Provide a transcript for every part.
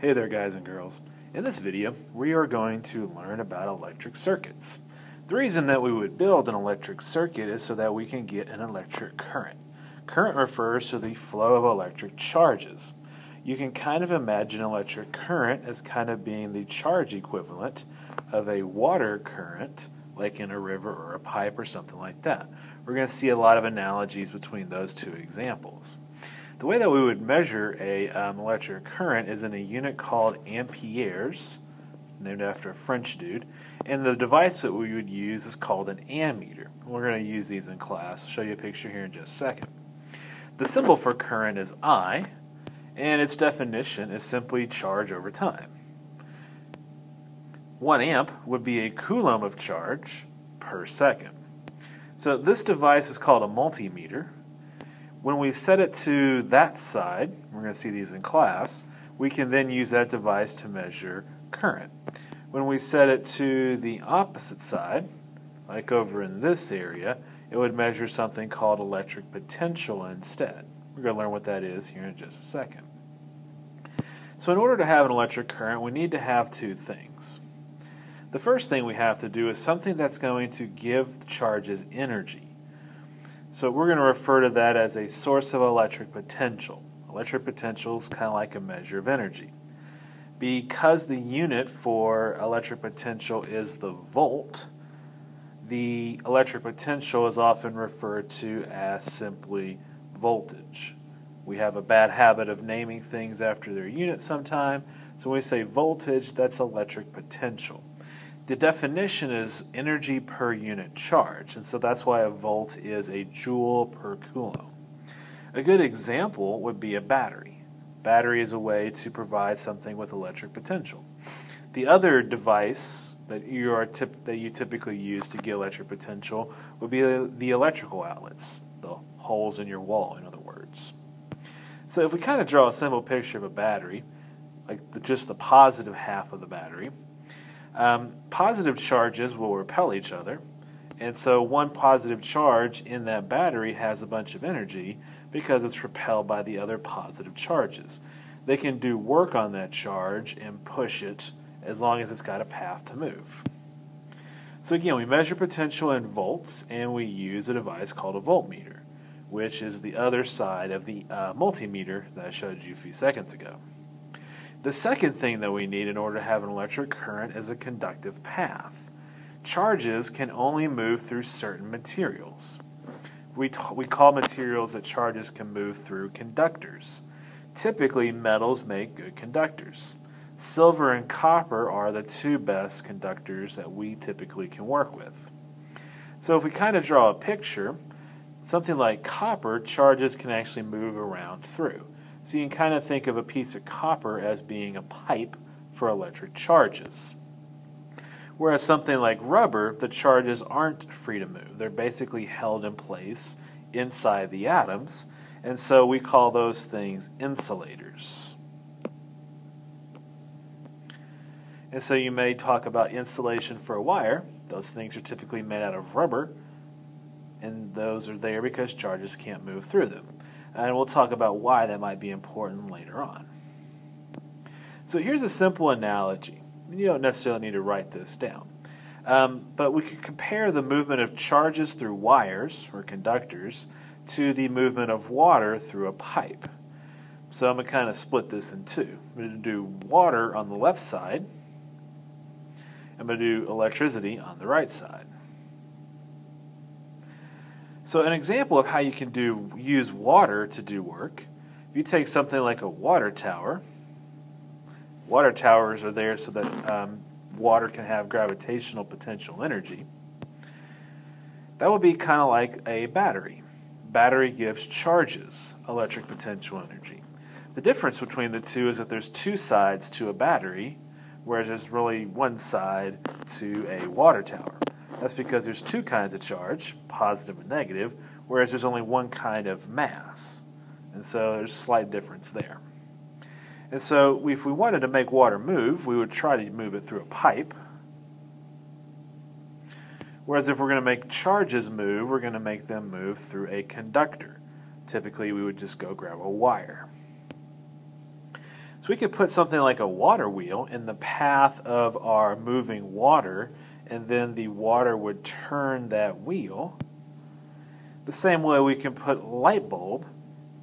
Hey there guys and girls. In this video, we are going to learn about electric circuits. The reason that we would build an electric circuit is so that we can get an electric current. Current refers to the flow of electric charges. You can kind of imagine electric current as kind of being the charge equivalent of a water current, like in a river or a pipe or something like that. We're going to see a lot of analogies between those two examples. The way that we would measure a um, electric current is in a unit called amperes, named after a French dude, and the device that we would use is called an ammeter. We're going to use these in class. I'll show you a picture here in just a second. The symbol for current is I, and its definition is simply charge over time. One amp would be a coulomb of charge per second. So this device is called a multimeter, when we set it to that side, we're going to see these in class, we can then use that device to measure current. When we set it to the opposite side, like over in this area, it would measure something called electric potential instead. We're going to learn what that is here in just a second. So in order to have an electric current, we need to have two things. The first thing we have to do is something that's going to give charges energy. So we're going to refer to that as a source of electric potential. Electric potential is kind of like a measure of energy. Because the unit for electric potential is the volt, the electric potential is often referred to as simply voltage. We have a bad habit of naming things after their unit sometime, so when we say voltage, that's electric potential. The definition is energy per unit charge, and so that's why a volt is a joule per coulomb. A good example would be a battery. Battery is a way to provide something with electric potential. The other device that you are that you typically use to get electric potential would be the, the electrical outlets, the holes in your wall, in other words. So if we kind of draw a simple picture of a battery, like the, just the positive half of the battery, um, positive charges will repel each other, and so one positive charge in that battery has a bunch of energy because it's repelled by the other positive charges. They can do work on that charge and push it as long as it's got a path to move. So again, we measure potential in volts and we use a device called a voltmeter, which is the other side of the uh, multimeter that I showed you a few seconds ago. The second thing that we need in order to have an electric current is a conductive path. Charges can only move through certain materials. We, we call materials that charges can move through conductors. Typically, metals make good conductors. Silver and copper are the two best conductors that we typically can work with. So if we kind of draw a picture, something like copper, charges can actually move around through. So you can kind of think of a piece of copper as being a pipe for electric charges. Whereas something like rubber, the charges aren't free to move. They're basically held in place inside the atoms, and so we call those things insulators. And so you may talk about insulation for a wire. Those things are typically made out of rubber, and those are there because charges can't move through them and we'll talk about why that might be important later on. So here's a simple analogy. You don't necessarily need to write this down. Um, but we could compare the movement of charges through wires or conductors to the movement of water through a pipe. So I'm going to kind of split this in two. I'm going to do water on the left side. I'm going to do electricity on the right side. So an example of how you can do use water to do work, if you take something like a water tower, water towers are there so that um, water can have gravitational potential energy. That would be kind of like a battery. Battery gives charges electric potential energy. The difference between the two is that there's two sides to a battery, whereas there's really one side to a water tower. That's because there's two kinds of charge, positive and negative, whereas there's only one kind of mass. And so there's a slight difference there. And so if we wanted to make water move, we would try to move it through a pipe. Whereas if we're going to make charges move, we're going to make them move through a conductor. Typically, we would just go grab a wire. So we could put something like a water wheel in the path of our moving water, and then the water would turn that wheel. The same way we can put light bulb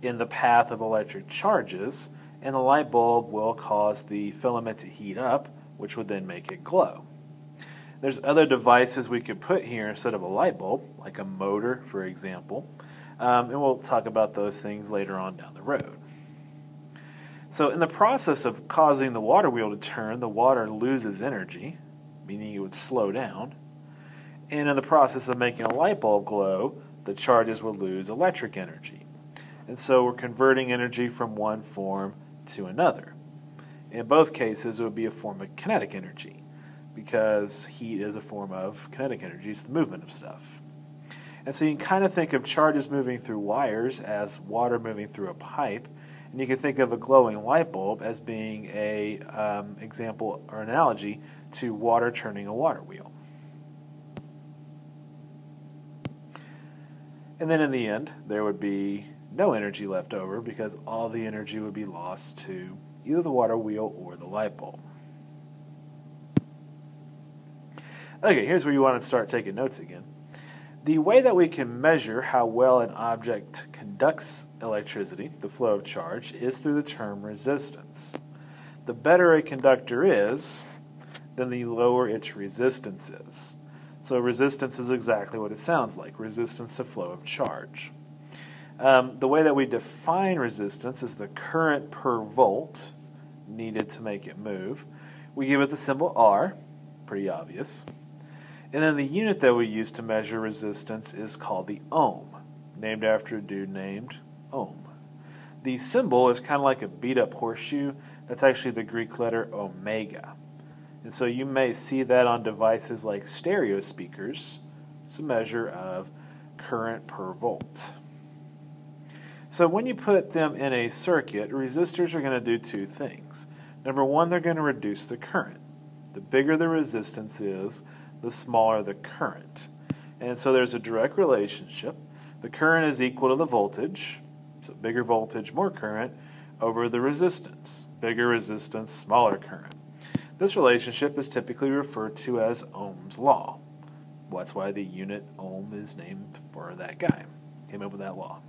in the path of electric charges, and the light bulb will cause the filament to heat up, which would then make it glow. There's other devices we could put here instead of a light bulb, like a motor, for example, um, and we'll talk about those things later on down the road. So in the process of causing the water wheel to turn, the water loses energy, meaning it would slow down. And in the process of making a light bulb glow, the charges would lose electric energy. And so we're converting energy from one form to another. In both cases, it would be a form of kinetic energy because heat is a form of kinetic energy, it's the movement of stuff. And so you can kind of think of charges moving through wires as water moving through a pipe, and you can think of a glowing light bulb as being a um, example or analogy to water turning a water wheel. And then in the end, there would be no energy left over because all the energy would be lost to either the water wheel or the light bulb. Okay, here's where you want to start taking notes again. The way that we can measure how well an object conducts electricity, the flow of charge, is through the term resistance. The better a conductor is, then the lower its resistance is. So resistance is exactly what it sounds like, resistance to flow of charge. Um, the way that we define resistance is the current per volt needed to make it move. We give it the symbol R, pretty obvious. And then the unit that we use to measure resistance is called the ohm, named after a dude named Ohm. The symbol is kind of like a beat up horseshoe. That's actually the Greek letter omega. And so you may see that on devices like stereo speakers. It's a measure of current per volt. So when you put them in a circuit, resistors are going to do two things. Number one, they're going to reduce the current. The bigger the resistance is, the smaller the current. And so there's a direct relationship. The current is equal to the voltage, so bigger voltage, more current, over the resistance. Bigger resistance, smaller current. This relationship is typically referred to as Ohm's law. That's why the unit ohm is named for that guy. Came up with that law.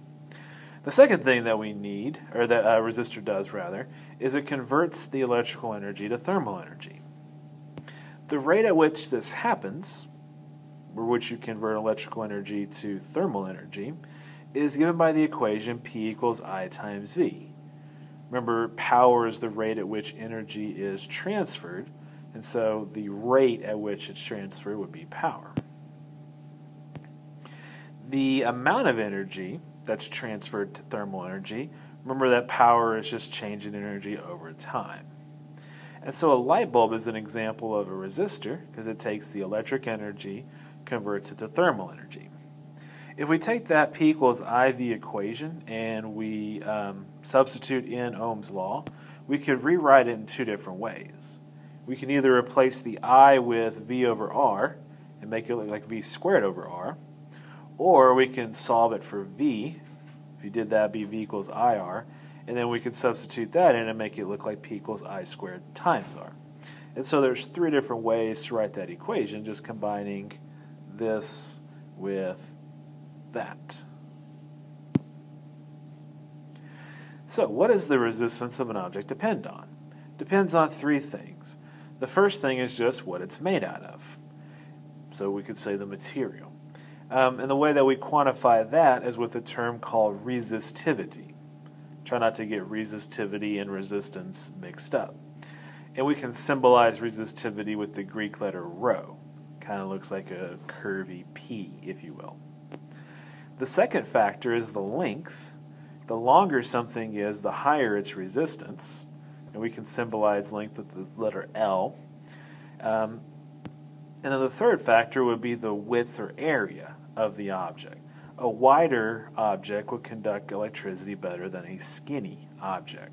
The second thing that we need, or that a resistor does rather, is it converts the electrical energy to thermal energy. The rate at which this happens, which you convert electrical energy to thermal energy, is given by the equation P equals I times V. Remember, power is the rate at which energy is transferred, and so the rate at which it's transferred would be power. The amount of energy that's transferred to thermal energy, remember that power is just changing energy over time. And so a light bulb is an example of a resistor because it takes the electric energy, converts it to thermal energy. If we take that P equals IV equation and we um, substitute in Ohm's law, we could rewrite it in two different ways. We can either replace the I with V over R and make it look like V squared over R, or we can solve it for V. If you did that, be V equals IR, and then we could substitute that in and make it look like P equals I squared times R. And so there's three different ways to write that equation, just combining this with that. So what does the resistance of an object depend on? Depends on three things. The first thing is just what it's made out of. So we could say the material. Um, and the way that we quantify that is with a term called resistivity. Try not to get resistivity and resistance mixed up. And we can symbolize resistivity with the Greek letter rho. Kind of looks like a curvy P, if you will. The second factor is the length. The longer something is, the higher its resistance. And we can symbolize length with the letter L. Um, and then the third factor would be the width or area of the object a wider object would conduct electricity better than a skinny object.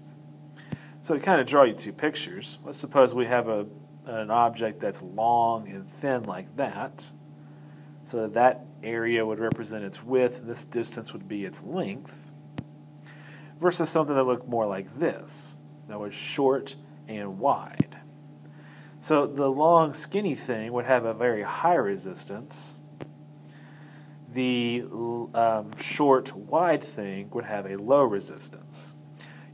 So to kind of draw you two pictures, let's suppose we have a, an object that's long and thin like that. So that area would represent its width, and this distance would be its length, versus something that looked more like this. that was short and wide. So the long, skinny thing would have a very high resistance. The um, short, wide thing would have a low resistance.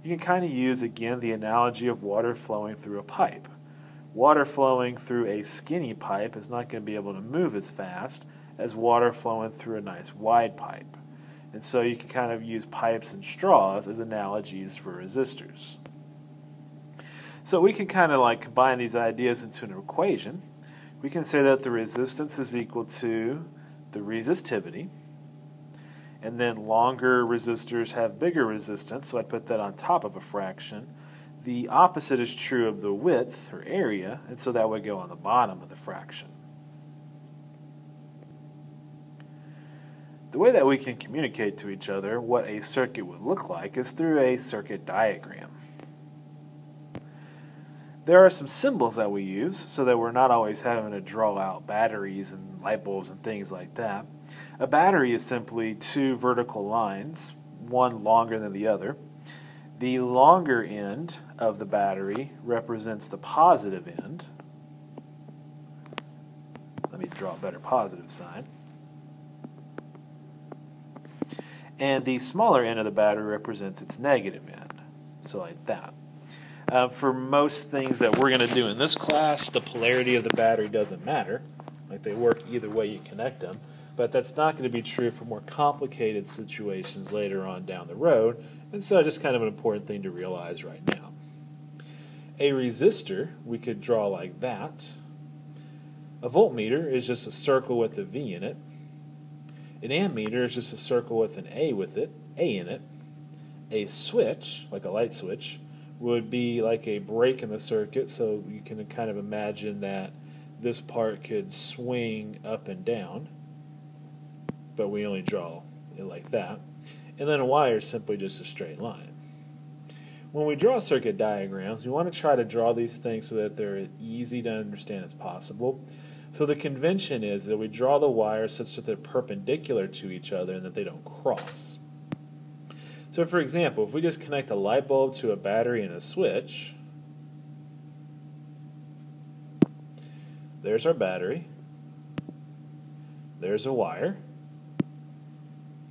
You can kind of use, again, the analogy of water flowing through a pipe. Water flowing through a skinny pipe is not going to be able to move as fast as water flowing through a nice wide pipe. And so you can kind of use pipes and straws as analogies for resistors. So we can kind of like combine these ideas into an equation. We can say that the resistance is equal to the resistivity. And then longer resistors have bigger resistance, so I put that on top of a fraction. The opposite is true of the width or area, and so that would go on the bottom of the fraction. The way that we can communicate to each other what a circuit would look like is through a circuit diagram. There are some symbols that we use so that we're not always having to draw out batteries and light bulbs and things like that. A battery is simply two vertical lines, one longer than the other. The longer end of the battery represents the positive end. Let me draw a better positive sign. and the smaller end of the battery represents its negative end. So like that. Uh, for most things that we're going to do in this class, the polarity of the battery doesn't matter. Like they work either way you connect them. But that's not going to be true for more complicated situations later on down the road. And so just kind of an important thing to realize right now. A resistor we could draw like that. A voltmeter is just a circle with a V in it. An ammeter is just a circle with an A with it, A in it. A switch, like a light switch, would be like a break in the circuit, so you can kind of imagine that this part could swing up and down, but we only draw it like that. And then a wire is simply just a straight line. When we draw circuit diagrams, we want to try to draw these things so that they're easy to understand as possible. So the convention is that we draw the wires such that they're perpendicular to each other and that they don't cross. So for example, if we just connect a light bulb to a battery and a switch, there's our battery, there's a wire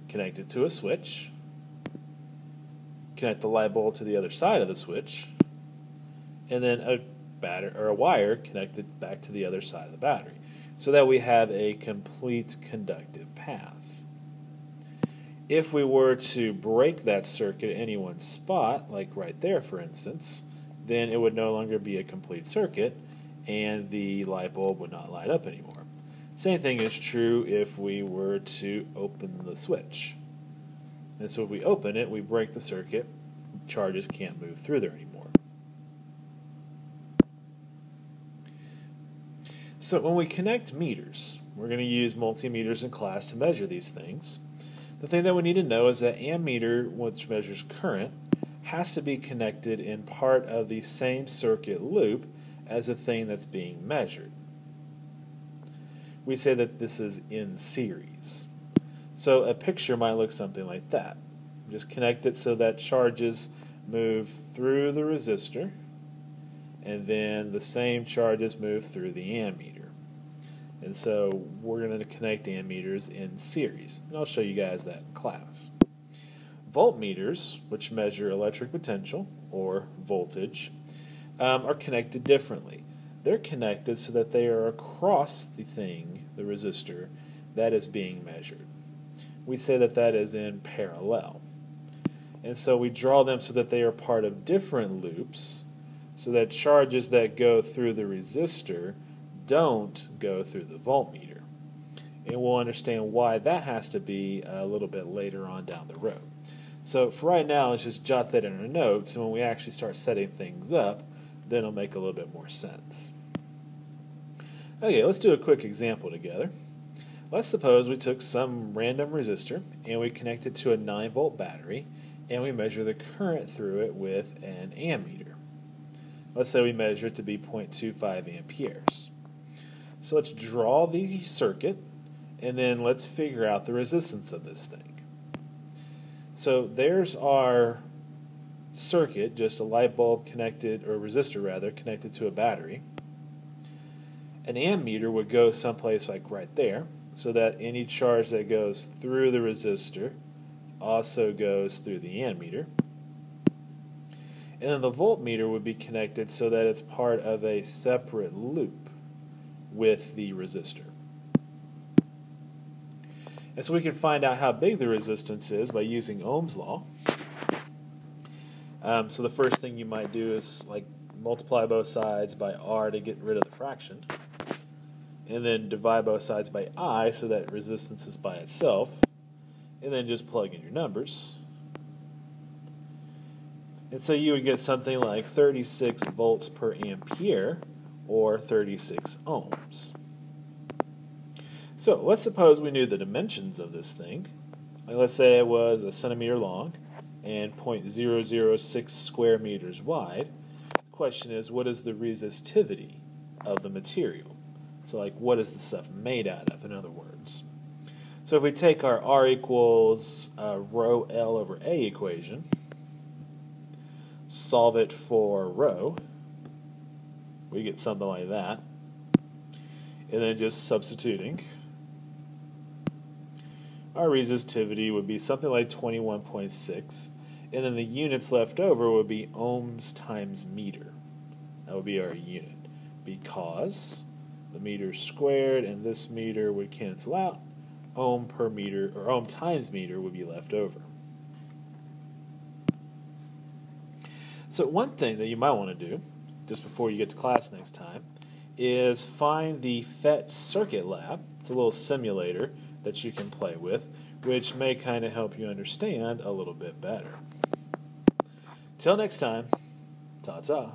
connected to a switch, connect the light bulb to the other side of the switch, and then a battery or a wire connected back to the other side of the battery so that we have a complete conductive path. If we were to break that circuit at any one spot, like right there for instance, then it would no longer be a complete circuit and the light bulb would not light up anymore. Same thing is true if we were to open the switch. And so if we open it, we break the circuit, charges can't move through there anymore. So when we connect meters, we're going to use multimeters in class to measure these things. The thing that we need to know is that ammeter, which measures current, has to be connected in part of the same circuit loop as the thing that's being measured. We say that this is in series. So a picture might look something like that. Just connect it so that charges move through the resistor and then the same charges move through the ammeter. And so we're going to connect ammeters in series, and I'll show you guys that in class. Voltmeters, which measure electric potential or voltage, um, are connected differently. They're connected so that they are across the thing, the resistor, that is being measured. We say that that is in parallel. And so we draw them so that they are part of different loops so that charges that go through the resistor don't go through the voltmeter. And we'll understand why that has to be a little bit later on down the road. So for right now, let's just jot that in our notes, and when we actually start setting things up, then it'll make a little bit more sense. Okay, let's do a quick example together. Let's suppose we took some random resistor and we connect it to a 9 volt battery and we measure the current through it with an ammeter. Let's say we measure it to be 0.25 amperes. So let's draw the circuit and then let's figure out the resistance of this thing. So there's our circuit, just a light bulb connected, or resistor rather, connected to a battery. An ammeter would go someplace like right there, so that any charge that goes through the resistor also goes through the ammeter. And then the voltmeter would be connected so that it's part of a separate loop with the resistor. And so we can find out how big the resistance is by using Ohm's law. Um, so the first thing you might do is like multiply both sides by R to get rid of the fraction. And then divide both sides by I so that resistance is by itself. And then just plug in your numbers. And so you would get something like 36 volts per ampere or 36 ohms. So let's suppose we knew the dimensions of this thing. Like let's say it was a centimeter long and 0.006 square meters wide. The question is, what is the resistivity of the material? So like, what is the stuff made out of, in other words? So if we take our R equals uh, rho L over A equation, solve it for rho, we get something like that. And then just substituting our resistivity would be something like 21.6, and then the units left over would be ohms times meter. That would be our unit, because the meter squared and this meter would cancel out. Ohm per meter, or ohm times meter, would be left over. So one thing that you might want to do, just before you get to class next time, is find the PhET Circuit Lab. It's a little simulator that you can play with, which may kind of help you understand a little bit better. Till next time, ta ta.